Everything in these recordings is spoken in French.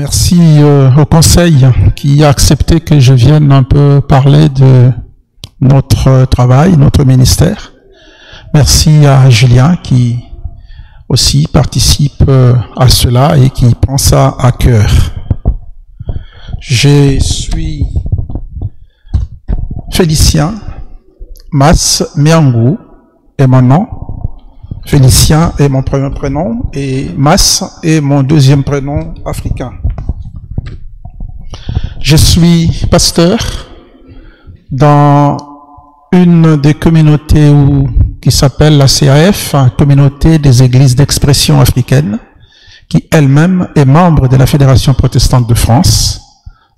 Merci euh, au Conseil qui a accepté que je vienne un peu parler de notre travail, notre ministère. Merci à Julien qui aussi participe euh, à cela et qui prend ça à cœur. Je suis Félicien Mas Miangou est mon nom. Félicien est mon premier prénom et Mas est mon deuxième prénom africain. Je suis pasteur dans une des communautés qui s'appelle la CAF, Communauté des Églises d'expression africaine, qui elle-même est membre de la Fédération protestante de France,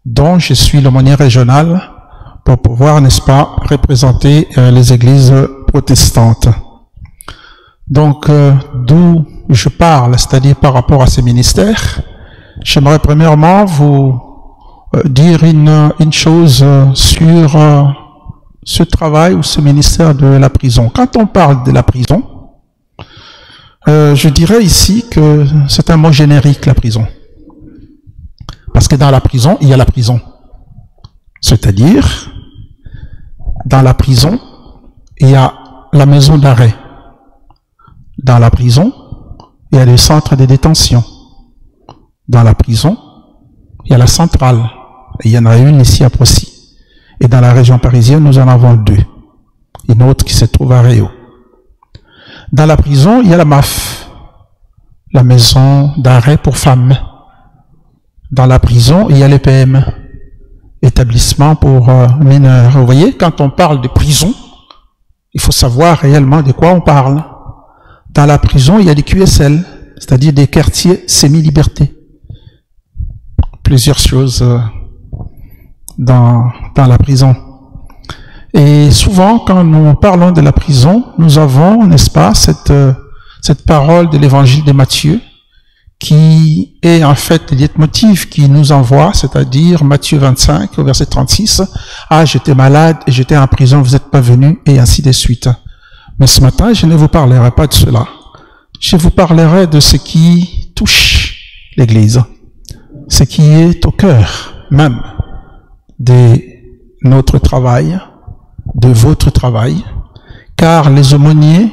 dont je suis l'aumônier régional pour pouvoir, n'est-ce pas, représenter euh, les églises protestantes. Donc, euh, d'où je parle, c'est-à-dire par rapport à ces ministères, j'aimerais premièrement vous dire une, une chose sur ce travail ou ce ministère de la prison. Quand on parle de la prison, je dirais ici que c'est un mot générique, la prison. Parce que dans la prison, il y a la prison. C'est-à-dire, dans la prison, il y a la maison d'arrêt. Dans la prison, il y a le centre de détention. Dans la prison, il y a la centrale. Il y en a une ici à Poissy. Et dans la région parisienne, nous en avons deux. Une autre qui se trouve à Réau. Dans la prison, il y a la MAF, la maison d'arrêt pour femmes. Dans la prison, il y a l'EPM, établissement pour euh, mineurs. Vous voyez, quand on parle de prison, il faut savoir réellement de quoi on parle. Dans la prison, il y a des QSL, c'est-à-dire des quartiers semi-liberté. Plusieurs choses euh, dans, dans la prison. Et souvent, quand nous parlons de la prison, nous avons, n'est-ce pas, cette, euh, cette parole de l'évangile de Matthieu, qui est en fait le motif qui nous envoie, c'est-à-dire Matthieu 25 au verset 36, Ah, j'étais malade et j'étais en prison, vous n'êtes pas venu, et ainsi de suite. Mais ce matin, je ne vous parlerai pas de cela. Je vous parlerai de ce qui touche l'Église, ce qui est au cœur même de notre travail, de votre travail, car les aumôniers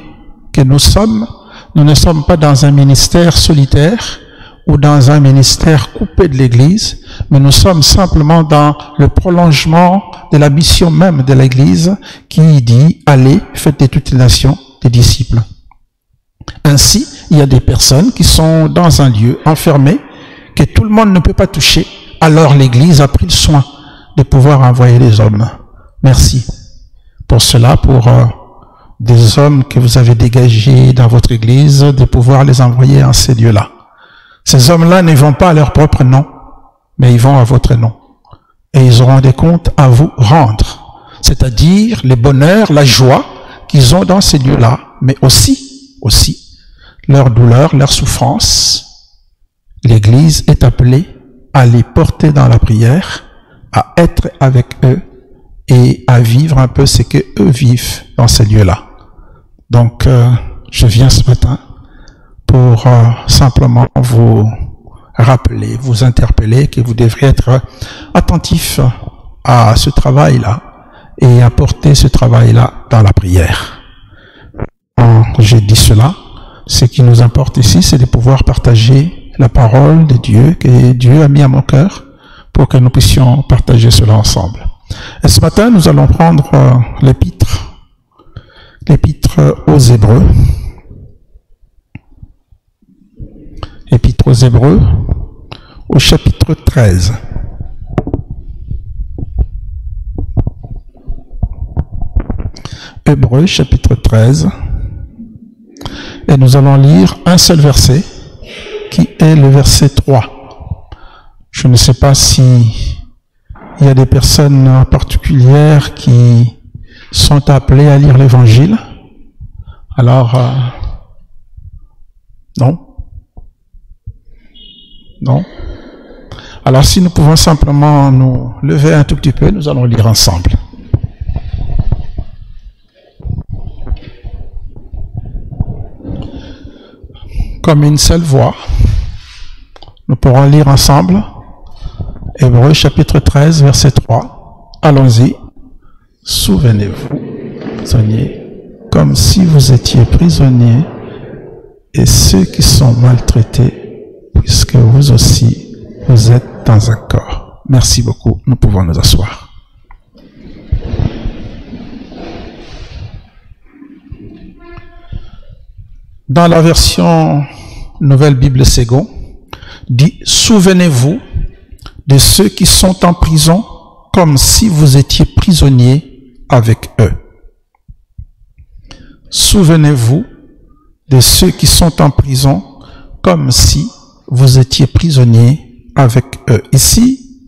que nous sommes nous ne sommes pas dans un ministère solitaire ou dans un ministère coupé de l'Église, mais nous sommes simplement dans le prolongement de la mission même de l'Église qui dit, allez, faites de toutes les nations des disciples. Ainsi, il y a des personnes qui sont dans un lieu enfermé, que tout le monde ne peut pas toucher, alors l'Église a pris le soin de pouvoir envoyer les hommes. Merci pour cela, pour euh, des hommes que vous avez dégagés dans votre église, de pouvoir les envoyer en ces lieux-là. Ces hommes-là ne vont pas à leur propre nom, mais ils vont à votre nom. Et ils auront des comptes à vous rendre. C'est-à-dire les bonheurs, la joie qu'ils ont dans ces lieux-là, mais aussi, aussi, leur douleur, leur souffrance. L'Église est appelée à les porter dans la prière, à être avec eux et à vivre un peu ce que eux vivent dans ces lieux-là. Donc, euh, je viens ce matin pour euh, simplement vous rappeler, vous interpeller que vous devriez être attentif à ce travail-là et apporter ce travail-là dans la prière. Quand je dis cela, ce qui nous importe ici, c'est de pouvoir partager la parole de Dieu que Dieu a mis à mon cœur pour que nous puissions partager cela ensemble. Et ce matin, nous allons prendre euh, l'épître Épître aux Hébreux. Épître aux Hébreux au chapitre 13. Hébreux chapitre 13. Et nous allons lire un seul verset qui est le verset 3. Je ne sais pas si il y a des personnes particulières qui sont appelés à lire l'évangile. Alors, euh, non Non Alors, si nous pouvons simplement nous lever un tout petit peu, nous allons lire ensemble. Comme une seule voix, nous pourrons lire ensemble Hébreu chapitre 13, verset 3. Allons-y. Souvenez-vous, soignez, comme si vous étiez prisonniers et ceux qui sont maltraités, puisque vous aussi, vous êtes dans un corps. Merci beaucoup. Nous pouvons nous asseoir. Dans la version Nouvelle Bible Ségon, dit Souvenez-vous de ceux qui sont en prison comme si vous étiez prisonniers avec eux. Souvenez-vous de ceux qui sont en prison comme si vous étiez prisonniers avec eux. Ici,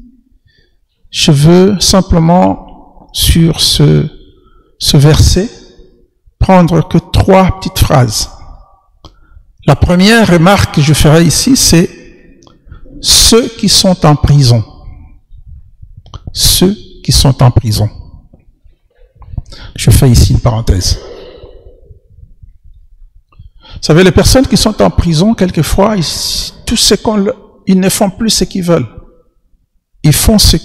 je veux simplement sur ce, ce verset prendre que trois petites phrases. La première remarque que je ferai ici, c'est ceux qui sont en prison. Ceux qui sont en prison. Je fais ici une parenthèse. Vous savez, les personnes qui sont en prison, quelquefois, ils, ne font plus ce qu'ils veulent. Ils font ce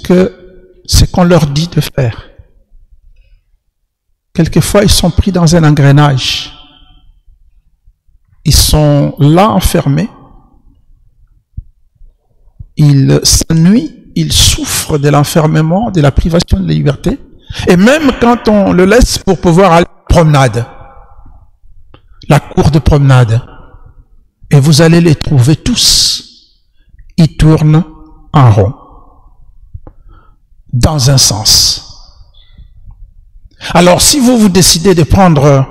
ce qu'on leur dit de faire. Quelquefois, ils sont pris dans un engrenage. Ils sont là enfermés. Ils s'ennuient, ils souffrent de l'enfermement, de la privation de la liberté. Et même quand on le laisse pour pouvoir aller promenade, la cour de promenade, et vous allez les trouver tous, ils tournent en rond, dans un sens. Alors si vous vous décidez de prendre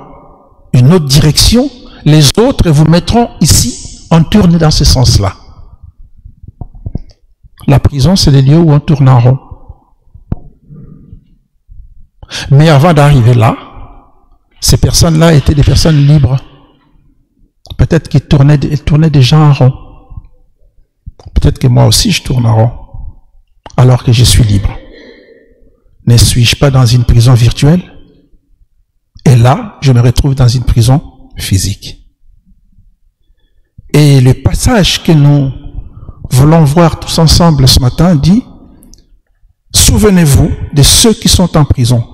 une autre direction, les autres vous mettront ici, on tourne dans ce sens-là. La prison, c'est le lieu où on tourne en rond. Mais avant d'arriver là, ces personnes-là étaient des personnes libres. Peut-être qu'ils tournaient, tournaient déjà en rond. Peut-être que moi aussi je tourne en rond, alors que je suis libre. Ne suis-je pas dans une prison virtuelle? Et là, je me retrouve dans une prison physique. Et le passage que nous voulons voir tous ensemble ce matin dit, souvenez-vous de ceux qui sont en prison.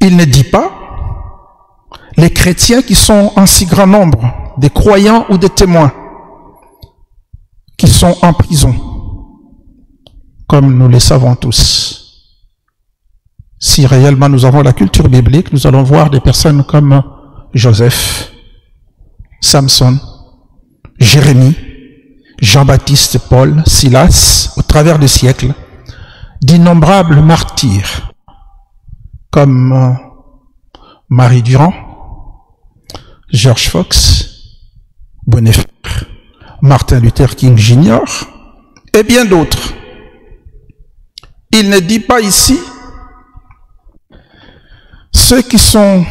Il ne dit pas les chrétiens qui sont en si grand nombre, des croyants ou des témoins, qui sont en prison, comme nous le savons tous. Si réellement nous avons la culture biblique, nous allons voir des personnes comme Joseph, Samson, Jérémie, Jean-Baptiste, Paul, Silas, au travers des siècles, d'innombrables martyrs comme euh, Marie Durand, George Fox, Bonnefère, Martin Luther King Jr. et bien d'autres. Il ne dit pas ici ceux qui sont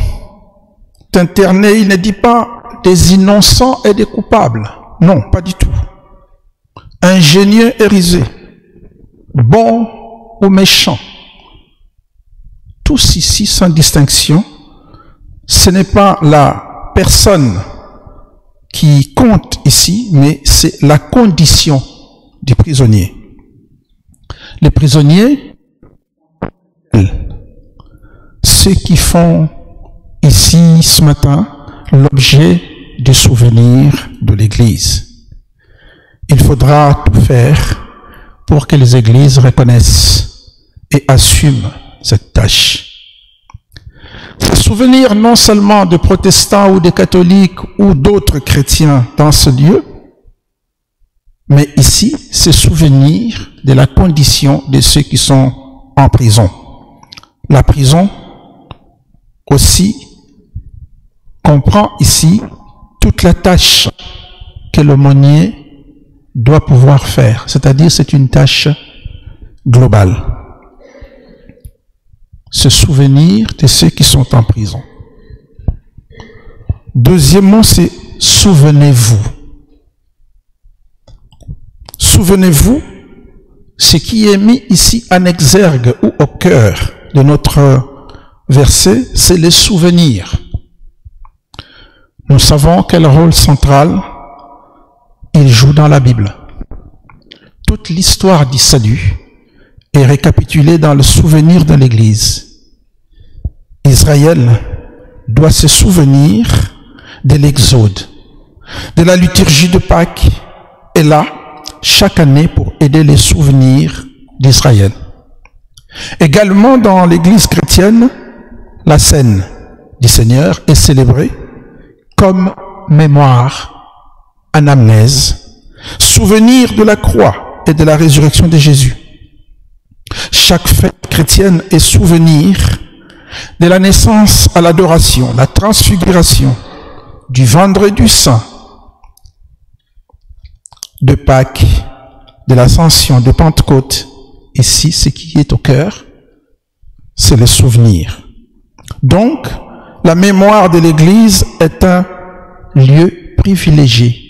internés, il ne dit pas des innocents et des coupables. Non, pas du tout. Ingénieux et bon ou méchant, tous ici sans distinction, ce n'est pas la personne qui compte ici, mais c'est la condition du prisonnier. Les prisonniers, ceux qui font ici ce matin l'objet du souvenir de l'Église. Il faudra tout faire pour que les églises reconnaissent et assument cette tâche. Se souvenir non seulement de protestants ou de catholiques ou d'autres chrétiens dans ce lieu, mais ici, se souvenir de la condition de ceux qui sont en prison. La prison aussi comprend ici toute la tâche que l'aumônier doit pouvoir faire, c'est-à-dire c'est une tâche globale. Se souvenir de ceux qui sont en prison. Deuxièmement, c'est souvenez-vous. Souvenez-vous, ce qui est mis ici en exergue ou au cœur de notre verset, c'est les souvenirs. Nous savons quel rôle central il joue dans la Bible. toute l'histoire du salut est récapitulée dans le souvenir de l'Église. Israël doit se souvenir de l'Exode, de la liturgie de Pâques, est là chaque année pour aider les souvenirs d'Israël. Également dans l'Église chrétienne, la scène du Seigneur est célébrée comme mémoire, anamnèse, souvenir de la croix et de la résurrection de Jésus. Chaque fête chrétienne est souvenir de la naissance à l'adoration, la transfiguration, du vendredi saint, de Pâques, de l'ascension, de Pentecôte. Ici, ce qui est au cœur, c'est le souvenir. Donc, la mémoire de l'Église est un lieu privilégié.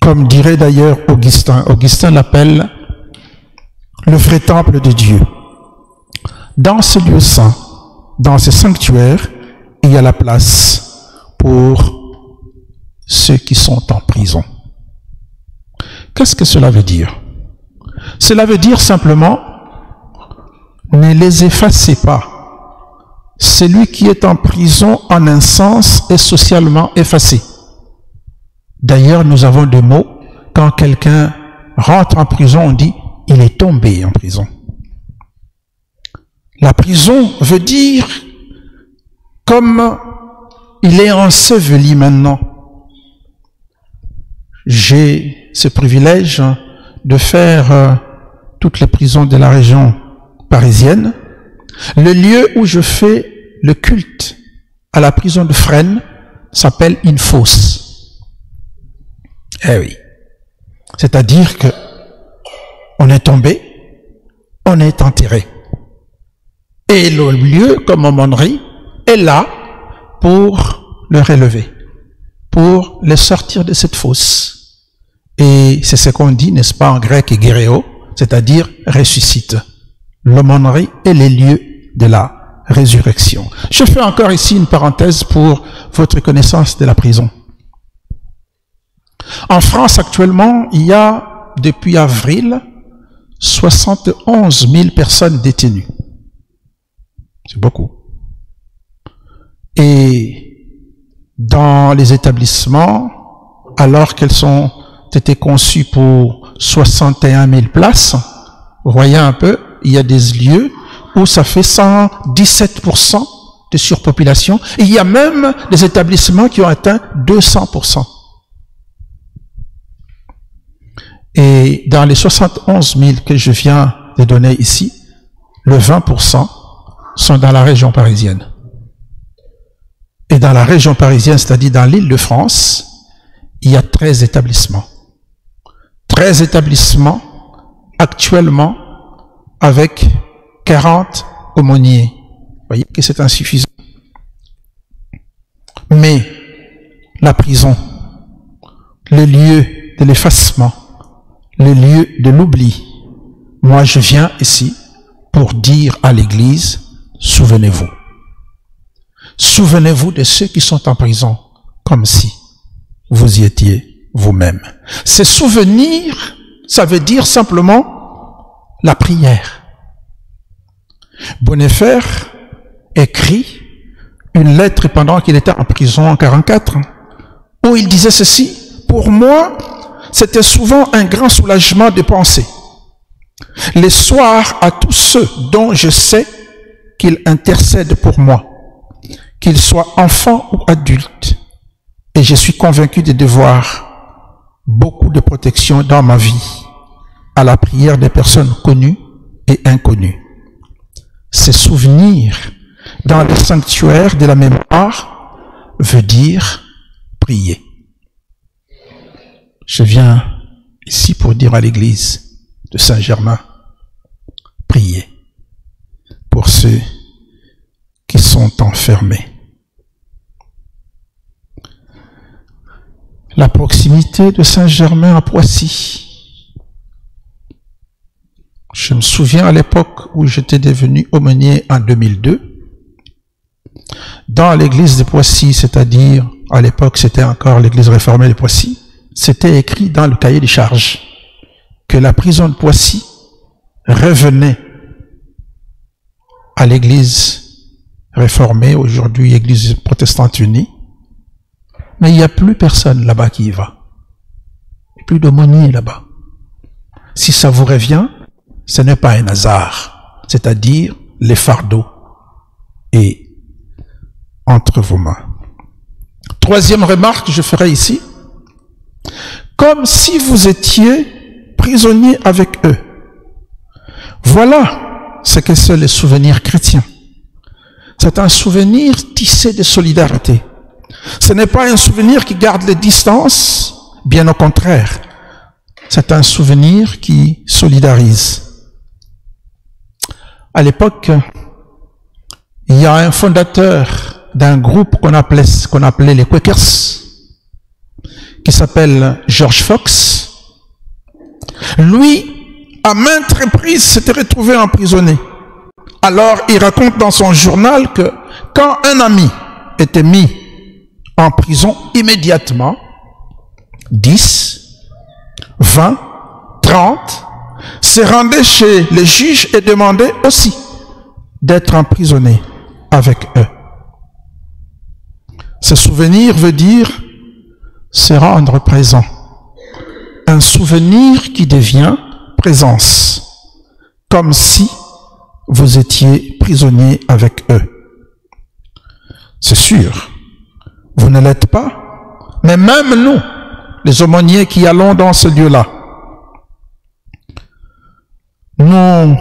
Comme dirait d'ailleurs Augustin. Augustin l'appelle le vrai temple de Dieu. Dans ce lieu saint, dans ce sanctuaire, il y a la place pour ceux qui sont en prison. Qu'est-ce que cela veut dire? Cela veut dire simplement, ne les effacez pas. Celui qui est en prison en un sens est socialement effacé. D'ailleurs, nous avons deux mots. Quand quelqu'un rentre en prison, on dit il est tombé en prison. La prison veut dire comme il est enseveli maintenant. J'ai ce privilège de faire euh, toutes les prisons de la région parisienne. Le lieu où je fais le culte à la prison de Fresnes s'appelle une fosse. Eh oui. C'est-à-dire que on est tombé, on est enterré. Et le lieu, comme aumônerie, est là pour le relever, pour le sortir de cette fosse. Et c'est ce qu'on dit, n'est-ce pas, en grec, guéréo, c'est-à-dire ressuscite. L'aumônerie est le lieu de la résurrection. Je fais encore ici une parenthèse pour votre connaissance de la prison. En France, actuellement, il y a, depuis avril, 71 000 personnes détenues. C'est beaucoup. Et dans les établissements, alors qu'elles ont été conçues pour 61 000 places, vous voyez un peu, il y a des lieux où ça fait 117% de surpopulation. Il y a même des établissements qui ont atteint 200%. Et dans les 71 000 que je viens de donner ici, le 20% sont dans la région parisienne. Et dans la région parisienne, c'est-à-dire dans l'île de France, il y a 13 établissements. 13 établissements actuellement avec 40 aumôniers. Vous voyez que c'est insuffisant. Mais la prison, le lieu de l'effacement, le lieu de l'oubli. Moi, je viens ici pour dire à l'Église, souvenez-vous. Souvenez-vous de ceux qui sont en prison, comme si vous y étiez vous-même. Ces souvenirs, ça veut dire simplement la prière. Bonifaire écrit une lettre pendant qu'il était en prison en 44, où il disait ceci, pour moi, c'était souvent un grand soulagement de penser. Les soirs à tous ceux dont je sais qu'ils intercèdent pour moi, qu'ils soient enfants ou adultes, et je suis convaincu de devoir beaucoup de protection dans ma vie à la prière des personnes connues et inconnues. Ces souvenirs dans le sanctuaire de la mémoire veut dire prier. Je viens ici pour dire à l'église de Saint-Germain, priez pour ceux qui sont enfermés. La proximité de Saint-Germain à Poissy. Je me souviens à l'époque où j'étais devenu aumônier en 2002, dans l'église de Poissy, c'est-à-dire à l'époque c'était encore l'église réformée de Poissy, c'était écrit dans le cahier des charges. que la prison de Poissy revenait à l'église réformée, aujourd'hui église protestante unie, mais il n'y a plus personne là-bas qui y va. Il n'y a plus d'aumônier là-bas. Si ça vous revient, ce n'est pas un hasard, c'est-à-dire les fardeaux et entre vos mains. Troisième remarque que je ferai ici, comme si vous étiez prisonnier avec eux. Voilà ce que sont les souvenirs chrétiens. C'est un souvenir tissé de solidarité. Ce n'est pas un souvenir qui garde les distances, bien au contraire. C'est un souvenir qui solidarise. À l'époque, il y a un fondateur d'un groupe qu'on appelait, qu'on appelait les Quakers, qui s'appelle George Fox. Lui, à maintes reprises, s'était retrouvé emprisonné. Alors, il raconte dans son journal que quand un ami était mis en prison immédiatement, 10, 20, 30, se rendait chez les juges et demandait aussi d'être emprisonné avec eux. Ce souvenir veut dire se rendre présent. Un souvenir qui devient présence, comme si vous étiez prisonnier avec eux. C'est sûr, vous ne l'êtes pas, mais même nous, les aumôniers qui allons dans ce lieu-là, nous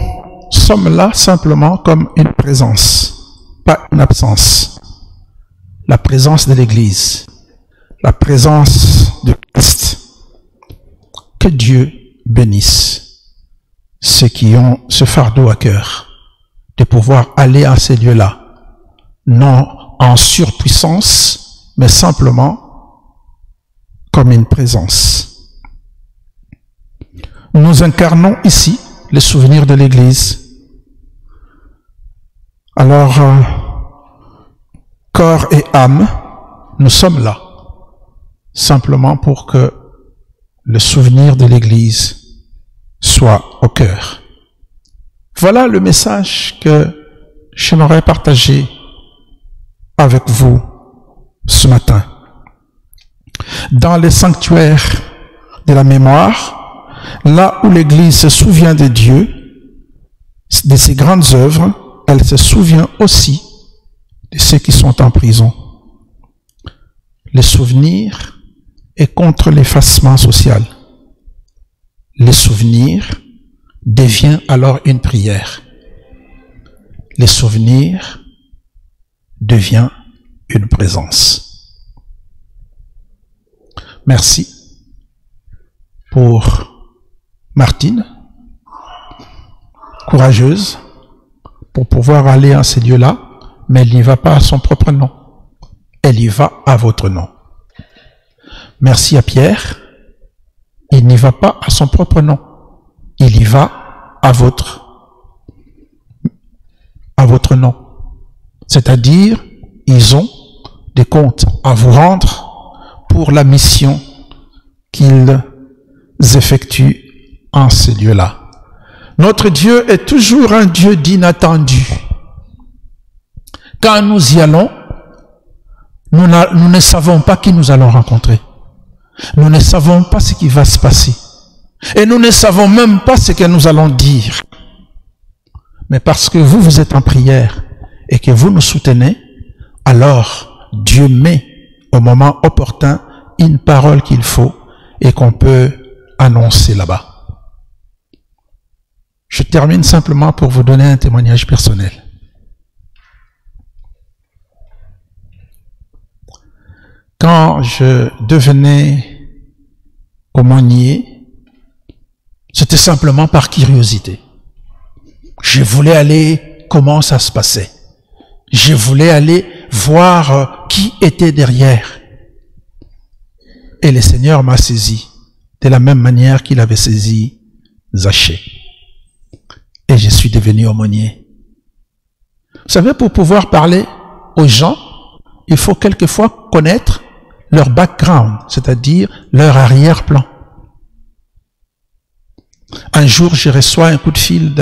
sommes là simplement comme une présence, pas une absence. La présence de l'Église, la présence de Christ. Que Dieu bénisse ceux qui ont ce fardeau à cœur de pouvoir aller à ces lieux-là, non en surpuissance, mais simplement comme une présence. Nous incarnons ici les souvenirs de l'Église. Alors, euh, corps et âme, nous sommes là, simplement pour que le souvenir de l'Église soit au cœur. Voilà le message que j'aimerais partager avec vous ce matin. Dans les sanctuaires de la mémoire, Là où l'Église se souvient de Dieu, de ses grandes œuvres, elle se souvient aussi de ceux qui sont en prison. Le souvenir est contre l'effacement social. Le souvenir devient alors une prière. Le souvenir devient une présence. Merci pour Martine, courageuse, pour pouvoir aller à ces lieux-là, mais elle n'y va pas à son propre nom. Elle y va à votre nom. Merci à Pierre. Il n'y va pas à son propre nom. Il y va à votre, à votre nom. C'est-à-dire, ils ont des comptes à vous rendre pour la mission qu'ils effectuent en ces lieux-là. Notre Dieu est toujours un Dieu d'inattendu. Quand nous y allons, nous, nous, ne savons pas qui nous allons rencontrer. Nous ne savons pas ce qui va se passer. Et nous ne savons même pas ce que nous allons dire. Mais parce que vous, vous êtes en prière et que vous nous soutenez, alors Dieu met au moment opportun une parole qu'il faut et qu'on peut annoncer là-bas. Je termine simplement pour vous donner un témoignage personnel. Quand je devenais aumônier, c'était simplement par curiosité. Je voulais aller comment ça se passait. Je voulais aller voir qui était derrière. Et le Seigneur m'a saisi de la même manière qu'il avait saisi Zaché et je suis devenu aumônier. Vous savez, pour pouvoir parler aux gens, il faut quelquefois connaître leur background, c'est-à-dire leur arrière-plan. Un jour, je reçois un coup de fil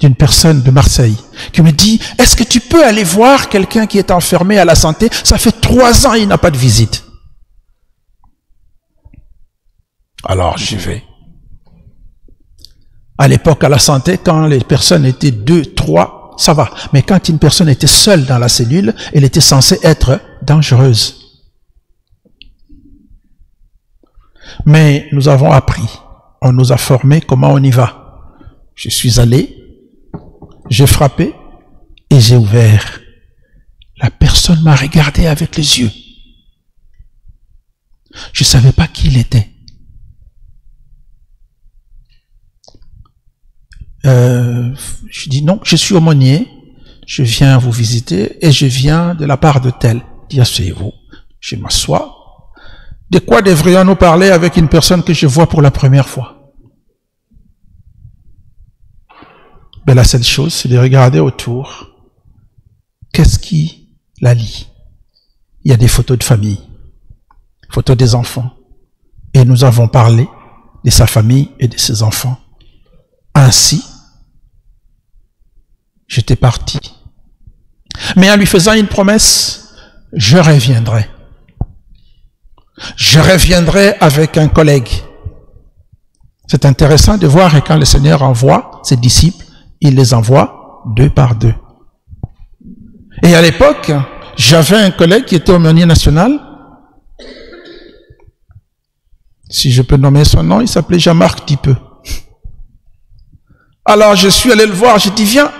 d'une personne de Marseille qui me dit, est-ce que tu peux aller voir quelqu'un qui est enfermé à la santé? Ça fait trois ans, il n'a pas de visite. Alors j'y vais. À l'époque, à la santé, quand les personnes étaient deux, trois, ça va. Mais quand une personne était seule dans la cellule, elle était censée être dangereuse. Mais nous avons appris, on nous a formés comment on y va? Je suis allé, j'ai frappé et j'ai ouvert. La personne m'a regardé avec les yeux. Je ne savais pas qui il était. Euh, je dis non, je suis aumônier, je viens vous visiter et je viens de la part de tel. Dis asseyez-vous. Je m'assois. De quoi devrions-nous parler avec une personne que je vois pour la première fois? Ben, La seule chose, c'est de regarder autour. Qu'est-ce qui la lie? Il y a des photos de famille, photos des enfants. Et nous avons parlé de sa famille et de ses enfants. Ainsi, j'étais parti. Mais en lui faisant une promesse, je reviendrai. Je reviendrai avec un collègue. C'est intéressant de voir que quand le Seigneur envoie ses disciples, il les envoie deux par deux. Et à l'époque, j'avais un collègue qui était au aumônier national. Si je peux nommer son nom, il s'appelait Jean-Marc Tipeux. Alors je suis allé le voir, j'ai dit, viens,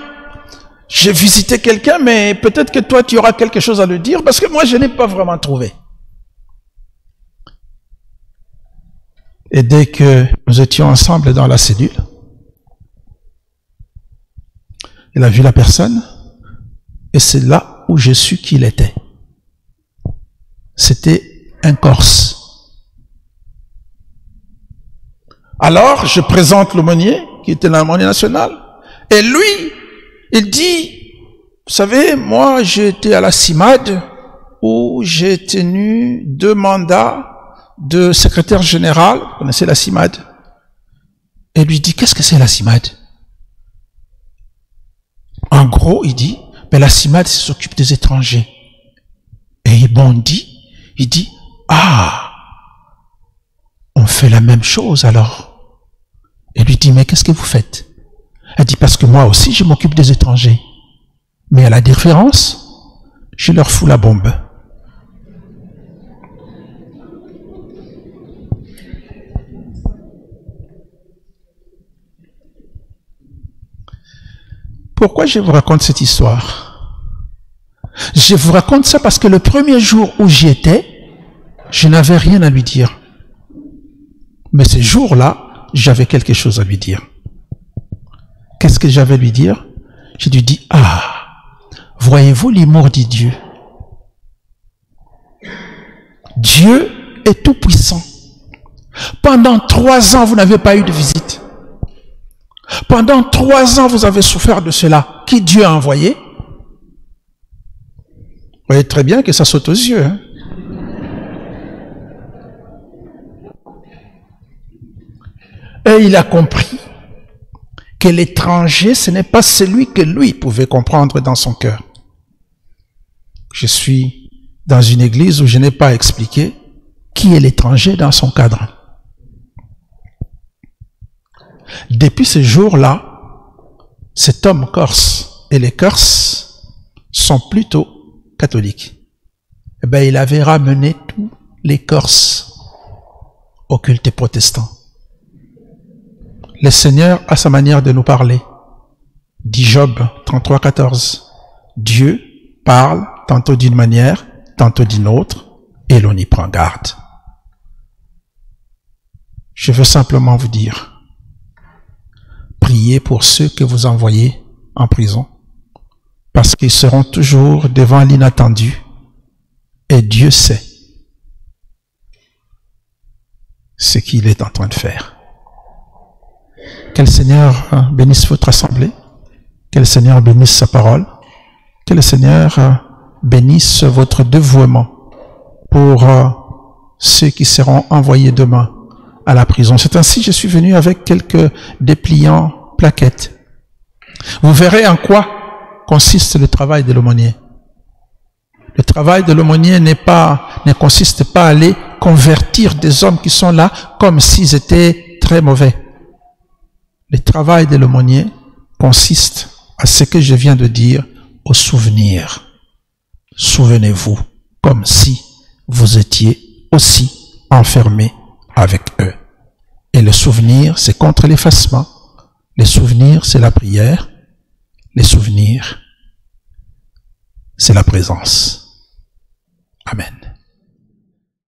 j'ai visité quelqu'un, mais peut-être que toi, tu auras quelque chose à le dire, parce que moi, je n'ai pas vraiment trouvé. Et dès que nous étions ensemble dans la cellule, il a vu la personne, et c'est là où je su qu'il était. C'était un Corse. Alors, je présente l'aumônier, qui était l'aumônier national, et lui, il dit, vous savez, moi j'étais à la CIMAD où j'ai tenu deux mandats de secrétaire général, vous connaissez la CIMAD, et lui dit, qu'est-ce que c'est la CIMAD En gros, il dit, ben, la CIMAD s'occupe des étrangers. Et il bondit, il dit, ah, on fait la même chose alors. Et lui dit, mais qu'est-ce que vous faites? Elle dit, parce que moi aussi, je m'occupe des étrangers. Mais à la différence, je leur fous la bombe. Pourquoi je vous raconte cette histoire? Je vous raconte ça parce que le premier jour où j'y étais, je n'avais rien à lui dire. Mais ce jour-là, j'avais quelque chose à lui dire. Qu'est-ce que j'avais lui dire? J'ai dû dire, ah, voyez-vous l'humour de Dieu? Dieu est tout puissant. Pendant trois ans, vous n'avez pas eu de visite. Pendant trois ans, vous avez souffert de cela. Qui Dieu a envoyé? Vous voyez très bien que ça saute aux yeux. Hein? Et il a compris que l'étranger, ce n'est pas celui que lui pouvait comprendre dans son cœur. Je suis dans une église où je n'ai pas expliqué qui est l'étranger dans son cadre. Depuis ce jour-là, cet homme corse et les Corses sont plutôt catholiques. Eh bien, il avait ramené tous les Corses au culte protestant. Le Seigneur a sa manière de nous parler. Dit Job 33, 14. Dieu parle tantôt d'une manière, tantôt d'une autre, et l'on y prend garde. Je veux simplement vous dire, priez pour ceux que vous envoyez en prison, parce qu'ils seront toujours devant l'inattendu, et Dieu sait ce qu'il est en train de faire. Que le Seigneur euh, bénisse votre assemblée. Que le Seigneur bénisse sa parole. Que le Seigneur euh, bénisse votre dévouement pour euh, ceux qui seront envoyés demain C'est ainsi que je suis venu avec quelques dépliants plaquettes. Vous verrez en quoi consiste le travail de l'aumônier. Le travail de l'aumônier n'est pas, ne consiste pas à aller convertir des hommes qui sont là comme s'ils étaient très mauvais. Le travail de l'aumônier consiste à ce que je viens de dire, au souvenir. Souvenez-vous, comme si vous étiez aussi enfermé avec eux. Et le souvenir, c'est contre l'effacement. Les souvenirs, c'est la prière. Les souvenirs, c'est la présence. Amen.